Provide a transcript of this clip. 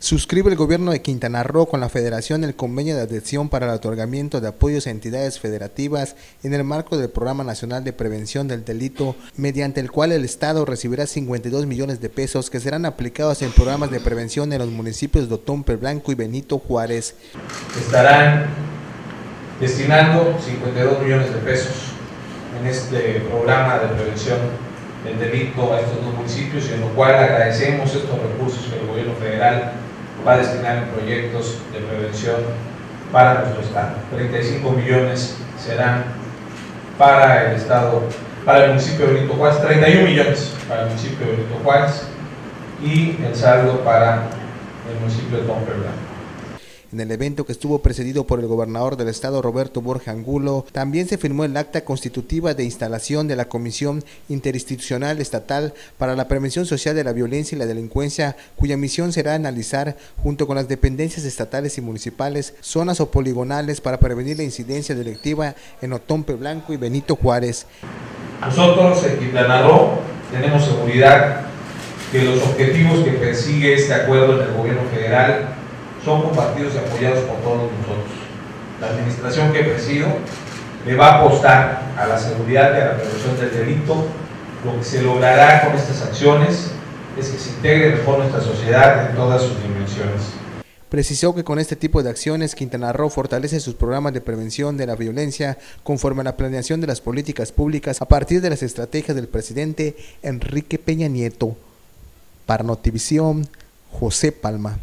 Suscribe el gobierno de Quintana Roo con la Federación el convenio de adhesión para el otorgamiento de apoyos a entidades federativas en el marco del Programa Nacional de Prevención del Delito, mediante el cual el Estado recibirá 52 millones de pesos que serán aplicados en programas de prevención en los municipios de Otompe Blanco y Benito Juárez. Estarán destinando 52 millones de pesos en este programa de prevención del delito a estos dos municipios y en lo cual agradecemos estos recursos que el gobierno federal va a destinar en proyectos de prevención para nuestro Estado. 35 millones serán para el Estado, para el municipio de Benito Juárez, 31 millones para el municipio de Benito Juárez y el saldo para el municipio de Tompe en el evento que estuvo precedido por el gobernador del estado Roberto Borja Angulo, también se firmó el acta constitutiva de instalación de la Comisión Interinstitucional Estatal para la Prevención Social de la Violencia y la Delincuencia, cuya misión será analizar, junto con las dependencias estatales y municipales, zonas o poligonales para prevenir la incidencia delictiva en Otompe Blanco y Benito Juárez. Nosotros en Quintana Roo tenemos seguridad que los objetivos que persigue este acuerdo en el gobierno federal son compartidos y apoyados por todos nosotros. La administración que presido le va a apostar a la seguridad y a la prevención del delito. Lo que se logrará con estas acciones es que se integre mejor nuestra sociedad en todas sus dimensiones. Precisó que con este tipo de acciones Quintana Roo fortalece sus programas de prevención de la violencia conforme a la planeación de las políticas públicas a partir de las estrategias del presidente Enrique Peña Nieto. Para Notivisión, José Palma.